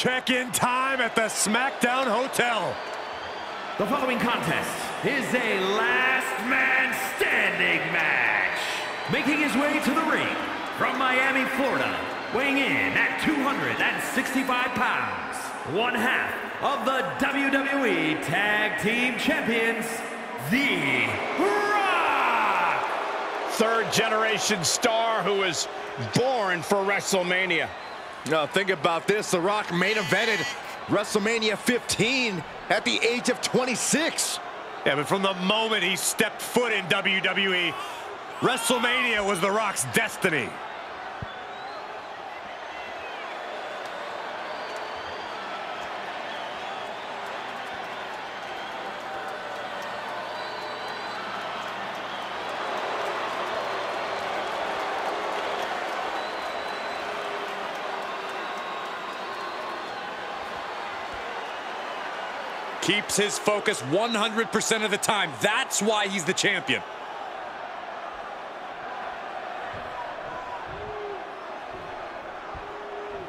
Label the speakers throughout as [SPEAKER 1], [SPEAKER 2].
[SPEAKER 1] It's check-in time at the SmackDown Hotel.
[SPEAKER 2] The following contest is a last man standing match. Making his way to the ring from Miami, Florida, weighing in at 265 pounds, one half of the WWE Tag Team Champions, The Rock!
[SPEAKER 3] Third generation star who was born for WrestleMania.
[SPEAKER 4] Now think about this, The Rock main evented WrestleMania 15 at the age of 26.
[SPEAKER 1] Yeah, but from the moment he stepped foot in WWE, WrestleMania was The Rock's destiny.
[SPEAKER 5] Keeps his focus 100% of the time. That's why he's the champion.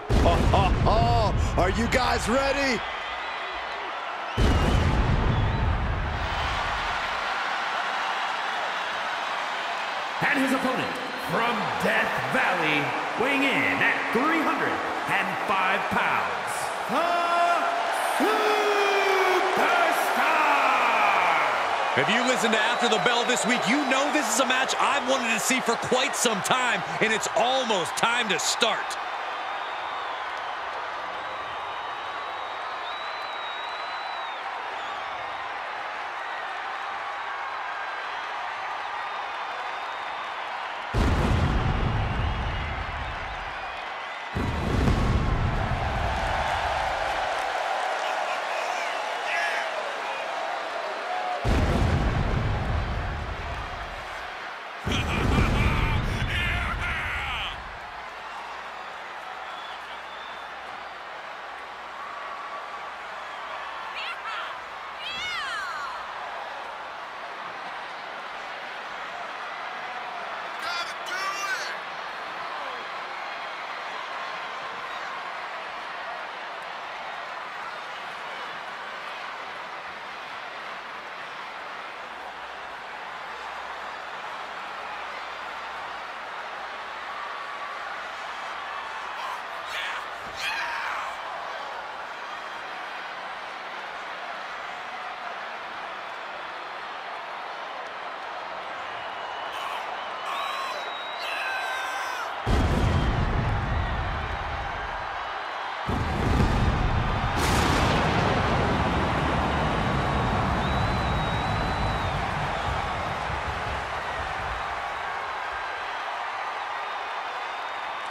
[SPEAKER 4] Oh, oh, oh, are you guys ready?
[SPEAKER 2] And his opponent from Death Valley, weighing in at 305 pounds,
[SPEAKER 5] If you listen to After the Bell this week, you know this is a match I've wanted to see for quite some time, and it's almost time to start.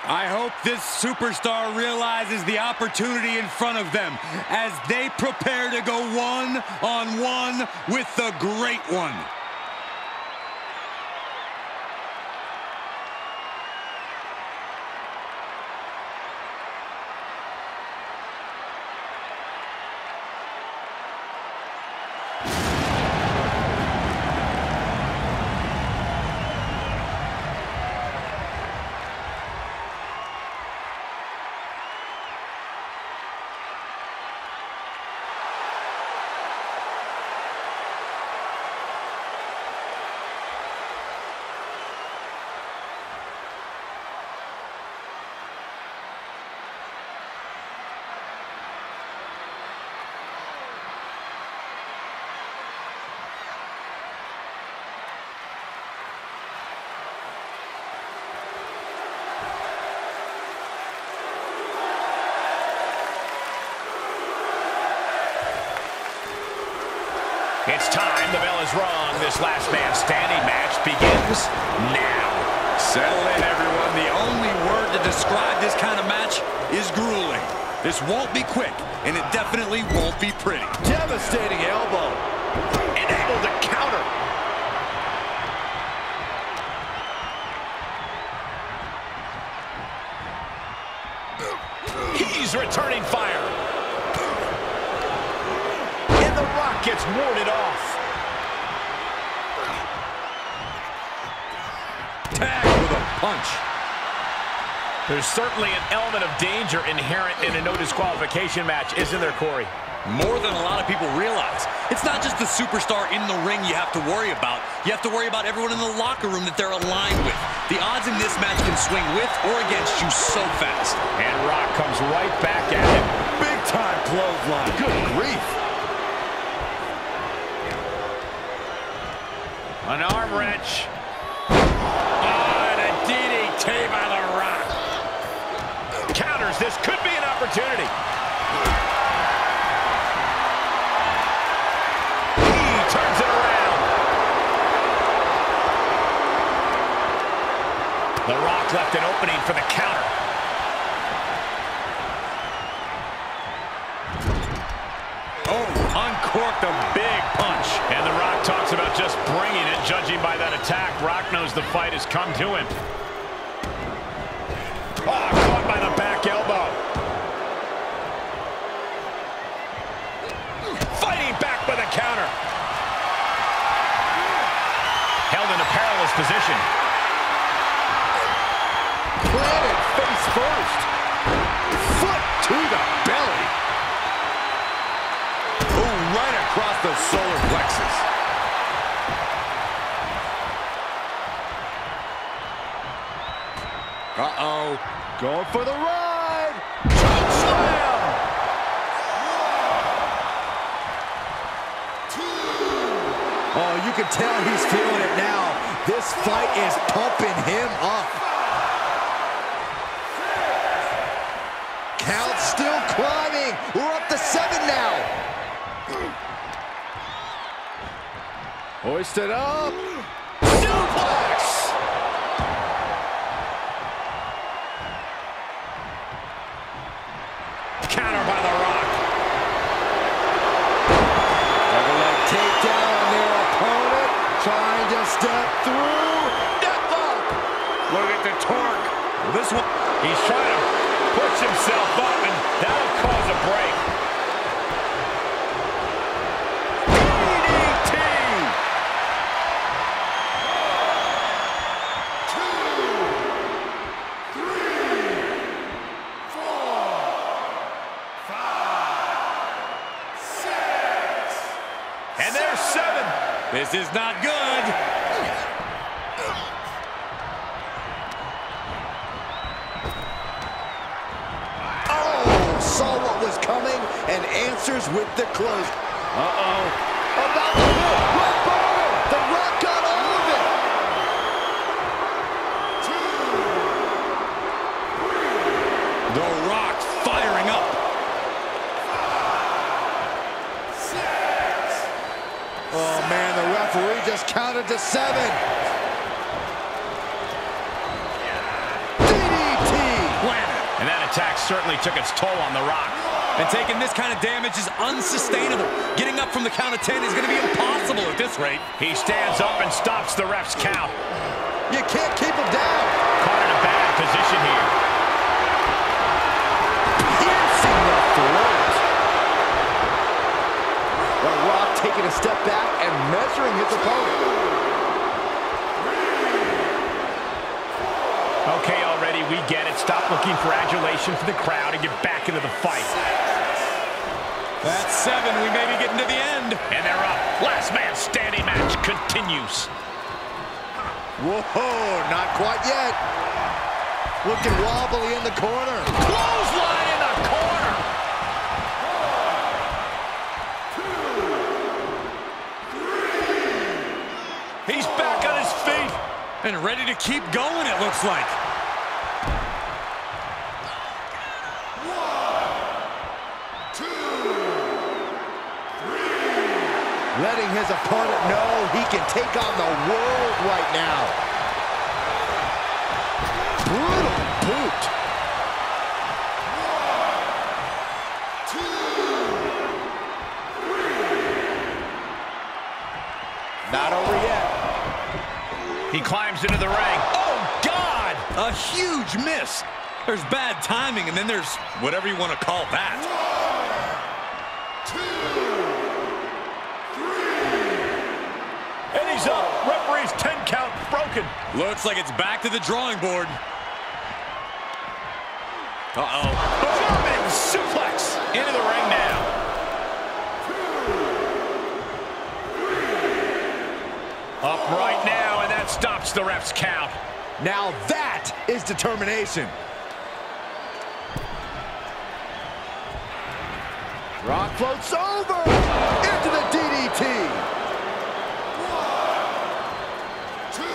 [SPEAKER 5] I hope this superstar realizes the opportunity in front of them as they prepare to go one on one with the Great One.
[SPEAKER 3] It's time. The bell is rung. This last man standing match begins now.
[SPEAKER 5] Settle in, everyone. The only word to describe this kind of match is grueling. This won't be quick, and it definitely won't be pretty.
[SPEAKER 4] Devastating elbow.
[SPEAKER 2] There's certainly an element of danger inherent in a no disqualification match, isn't there, Corey?
[SPEAKER 5] More than a lot of people realize. It's not just the superstar in the ring you have to worry about. You have to worry about everyone in the locker room that they're aligned with. The odds in this match can swing with or against you so fast.
[SPEAKER 2] And Rock comes right back at him.
[SPEAKER 4] Big time clothesline. Good grief.
[SPEAKER 2] An arm wrench. Opportunity. He turns it around. The Rock left an opening for the counter. Oh, uncorked a big punch. And The Rock talks about just bringing it. Judging by that attack, Rock knows the fight has come to him.
[SPEAKER 4] Is pumping him up. Count still climbing. We're up to seven now. Hoisted up.
[SPEAKER 2] This one, he's trying to push himself up, and that'll cause a break. DDT! And there's seven.
[SPEAKER 5] This is not good.
[SPEAKER 4] Oh, man, the referee just counted to seven. DDT.
[SPEAKER 2] And that attack certainly took its toll on The Rock.
[SPEAKER 5] And taking this kind of damage is unsustainable. Getting up from the count of 10 is going to be impossible at this rate.
[SPEAKER 2] He stands up and stops the ref's count.
[SPEAKER 4] You can't keep him down.
[SPEAKER 2] Caught in a bad position here.
[SPEAKER 4] Piercing the throat. The Rock taking a step back and measuring his opponent.
[SPEAKER 2] Okay, already, we get it. Stop looking for adulation for the crowd and get back into the fight.
[SPEAKER 5] That's seven. We may be getting to the end.
[SPEAKER 2] And they're up. Last man standing match continues.
[SPEAKER 4] Whoa, not quite yet. Looking wobbly in the corner.
[SPEAKER 2] Clothesline
[SPEAKER 5] And ready to keep going, it looks like.
[SPEAKER 4] Letting his opponent know he can take on the world right now.
[SPEAKER 5] Huge miss. There's bad timing, and then there's whatever you want to call that. One, two, three.
[SPEAKER 2] And he's up. Referee's 10 count broken.
[SPEAKER 5] Looks like it's back to the drawing board.
[SPEAKER 2] Uh-oh. German suplex into the ring now. Up right now, and that stops the ref's count.
[SPEAKER 4] Now that is determination. Rock floats over into the DDT. One, two.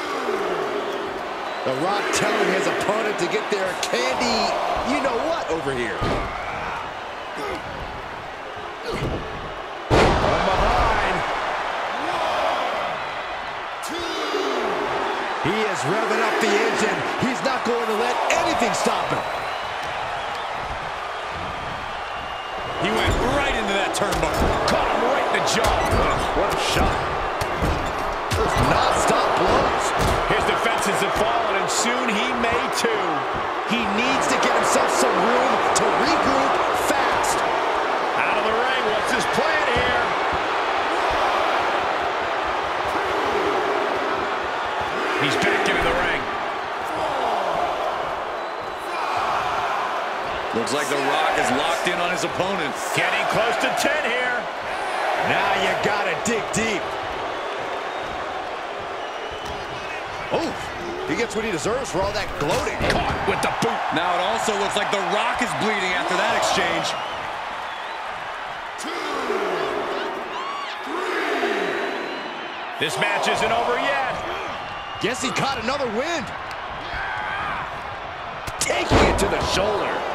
[SPEAKER 4] The Rock telling his opponent to get their candy, you know what, over here. Revving up the engine. He's not going to let anything stop him.
[SPEAKER 5] He went right into that turnbuckle.
[SPEAKER 2] Caught him right in the jaw.
[SPEAKER 4] What a shot. Those non-stop blows.
[SPEAKER 2] His defenses have fallen, and soon he may too.
[SPEAKER 4] He needs to get himself some room
[SPEAKER 5] like The Rock is locked in on his opponent.
[SPEAKER 2] Getting close to 10 here.
[SPEAKER 4] Now you gotta dig deep. Oh, he gets what he deserves for all that gloating.
[SPEAKER 2] Caught with the boot.
[SPEAKER 5] Now it also looks like The Rock is bleeding after that exchange.
[SPEAKER 2] This match isn't over yet.
[SPEAKER 4] Guess he caught another wind. Taking it to the shoulder.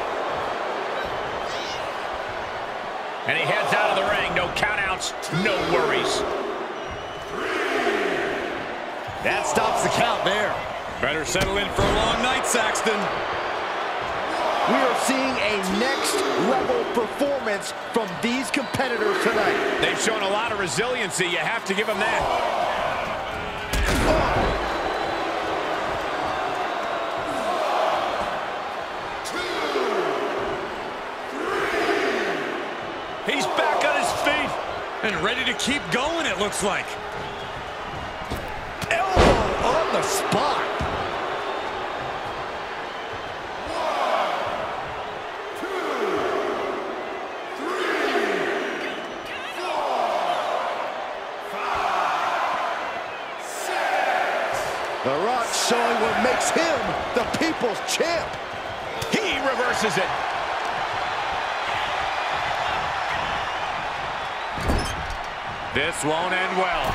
[SPEAKER 2] And he heads out of the ring. No countouts, no worries.
[SPEAKER 4] That stops the count there.
[SPEAKER 5] Better settle in for a long night, Saxton.
[SPEAKER 4] We are seeing a next level performance from these competitors tonight.
[SPEAKER 2] They've shown a lot of resiliency. You have to give them that. He's back on his feet.
[SPEAKER 5] And ready to keep going, it looks like.
[SPEAKER 4] Elbow on the spot. The Rock showing what makes him the people's champ.
[SPEAKER 2] He reverses it. This won't end well.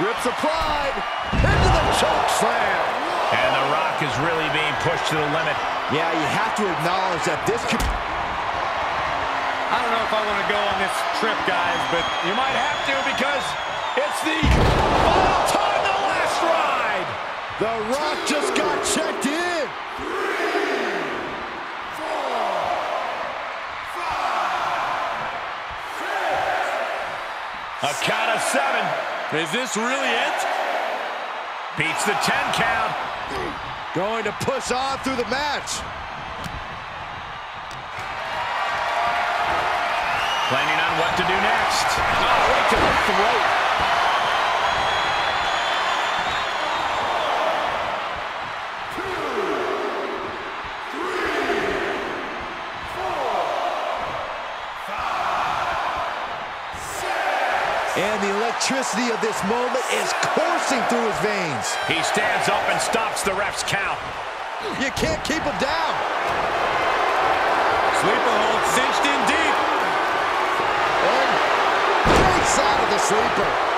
[SPEAKER 4] Grips applied into the choke slam.
[SPEAKER 2] And The Rock is really being pushed to the limit.
[SPEAKER 4] Yeah, you have to acknowledge that this could
[SPEAKER 2] I don't know if I want to go on this trip, guys, but you might have to because it's the final time, the last ride.
[SPEAKER 4] The Rock just got checked in.
[SPEAKER 2] Count of seven.
[SPEAKER 5] Is this really it?
[SPEAKER 2] Beats the 10 count.
[SPEAKER 4] Going to push on through the match.
[SPEAKER 2] Planning on what to do next. Oh, right to the throat.
[SPEAKER 4] Electricity of this moment is coursing through his veins.
[SPEAKER 2] He stands up and stops the ref's count.
[SPEAKER 4] You can't keep him down.
[SPEAKER 5] Sleeper hold cinched in deep.
[SPEAKER 4] And breaks out of the sleeper.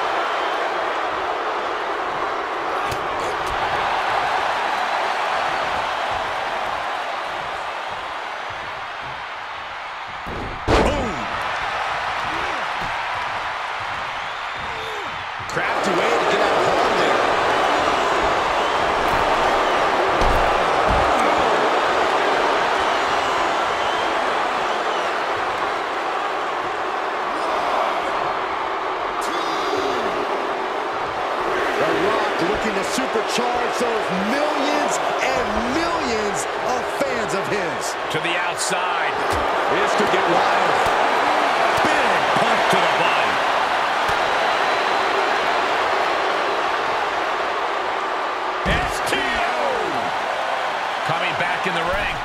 [SPEAKER 2] Coming back in the ring.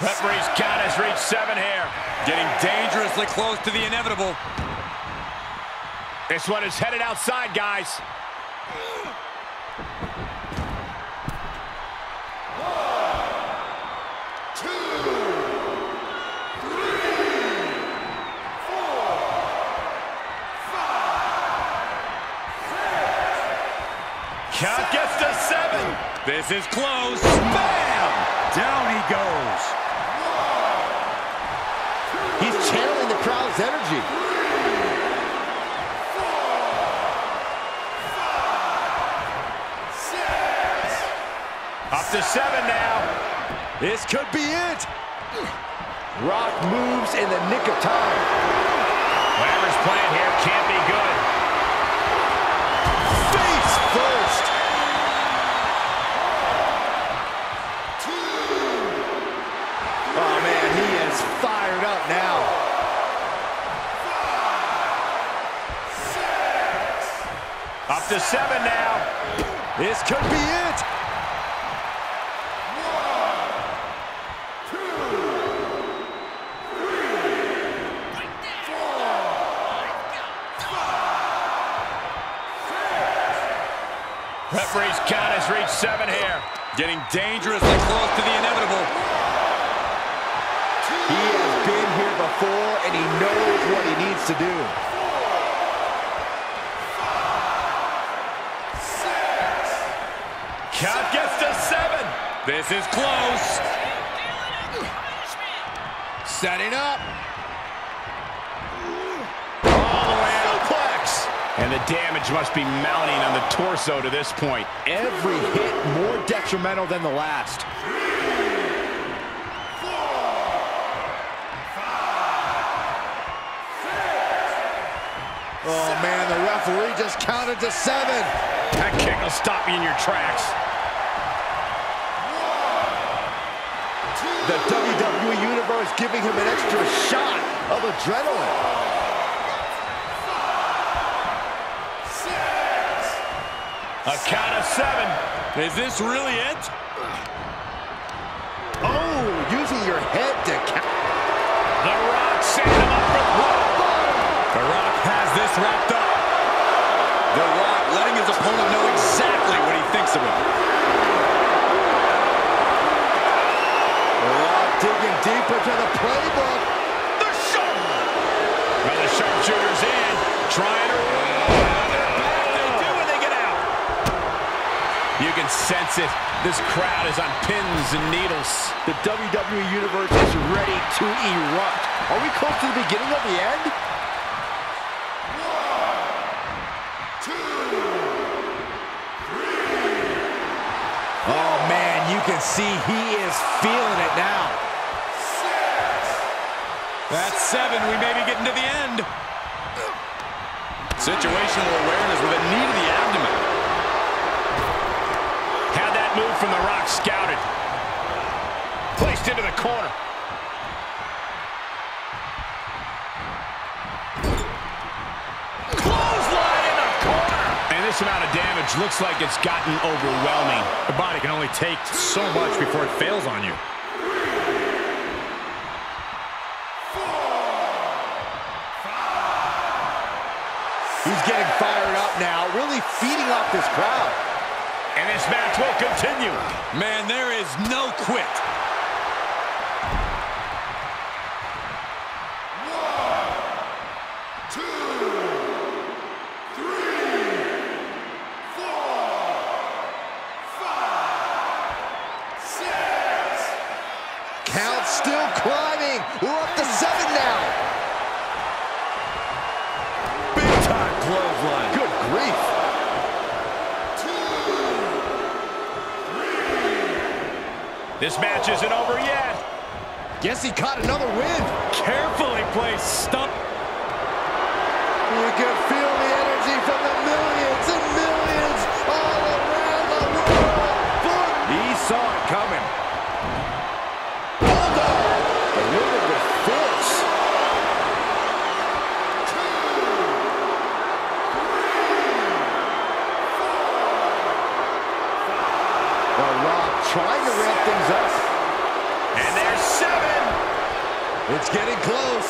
[SPEAKER 2] Referee's count has reached seven here.
[SPEAKER 5] Getting dangerously close to the inevitable.
[SPEAKER 2] This one is headed outside, guys. Count gets to seven.
[SPEAKER 5] This is close.
[SPEAKER 2] Bam! Down he goes.
[SPEAKER 4] He's channeling the crowd's energy.
[SPEAKER 2] Up to seven now.
[SPEAKER 4] This could be it. Rock moves in the nick of time.
[SPEAKER 2] Whatever's playing here can't be good.
[SPEAKER 4] Fired up now.
[SPEAKER 2] Up to seven now.
[SPEAKER 4] This could be it.
[SPEAKER 2] Referee's count has reached seven here.
[SPEAKER 5] Getting dangerously close to the inevitable.
[SPEAKER 4] Before, and he knows what he needs to do.
[SPEAKER 2] Count gets to seven.
[SPEAKER 5] This is close. Setting up.
[SPEAKER 2] All the way suplex. And the damage must be mounting on the torso to this point.
[SPEAKER 4] Every hit more detrimental than the last. Oh, man, the referee just counted to seven.
[SPEAKER 2] That kick will stop you in your tracks.
[SPEAKER 4] The WWE Universe giving him an extra shot of adrenaline.
[SPEAKER 2] A count of seven.
[SPEAKER 5] Is this really it?
[SPEAKER 4] Oh, using your head to count.
[SPEAKER 2] The Rock setting him up for
[SPEAKER 5] The Rock has this wrapped up. The Rock letting his opponent know exactly
[SPEAKER 4] The Rock digging deep into the playbook.
[SPEAKER 2] the shoulder. Well, the sharpshooter's in, trying to. You can sense it. This crowd is on pins and needles.
[SPEAKER 4] The WWE Universe is ready to erupt. Are we close to the beginning of the end? Can see he is feeling it now.
[SPEAKER 5] That's seven. We may be getting to the end. Situational awareness with a knee to the abdomen.
[SPEAKER 2] Had that move from The Rock scouted. Placed into the corner. This amount of damage looks like it's gotten overwhelming. The body can only take so much before it fails on you.
[SPEAKER 4] He's getting fired up now, really feeding off this crowd.
[SPEAKER 2] And this match will continue.
[SPEAKER 5] Man, there is no quit.
[SPEAKER 2] Match isn't over yet.
[SPEAKER 4] Guess he caught another win.
[SPEAKER 2] Carefully placed stump.
[SPEAKER 4] You can feel the energy from the millions and millions all around the world.
[SPEAKER 2] He saw it coming.
[SPEAKER 4] Bulldog delivered with close.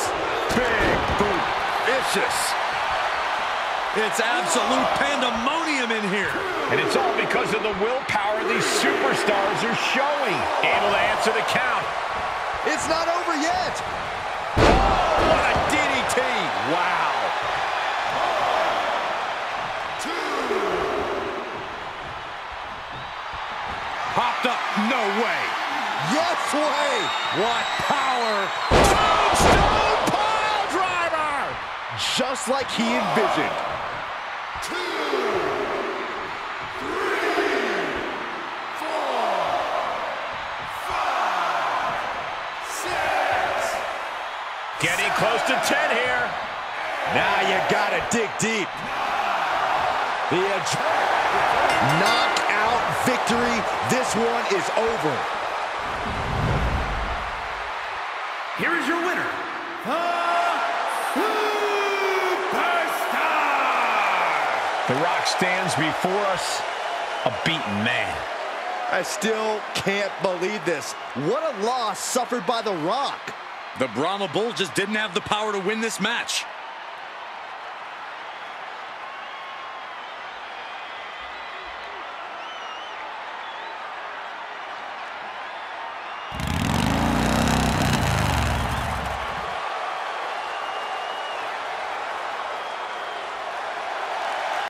[SPEAKER 1] Big boot. Vicious.
[SPEAKER 5] It's absolute pandemonium in here.
[SPEAKER 2] And it's all because of the willpower these superstars are showing.
[SPEAKER 1] Able to answer the count.
[SPEAKER 4] It's not over yet.
[SPEAKER 5] Oh, what a DDT.
[SPEAKER 1] Wow. Hopped up. No way.
[SPEAKER 4] Yes way.
[SPEAKER 1] What power. Tombstone pile driver.
[SPEAKER 4] Just like he envisioned.
[SPEAKER 1] Getting close to 10 here.
[SPEAKER 4] Now you gotta dig deep. The knockout victory. This one is over.
[SPEAKER 6] Here is your winner, the Superstar!
[SPEAKER 2] The Rock stands before us a beaten man.
[SPEAKER 4] I still can't believe this. What a loss suffered by The Rock.
[SPEAKER 5] The Brahma Bull just didn't have the power to win this match.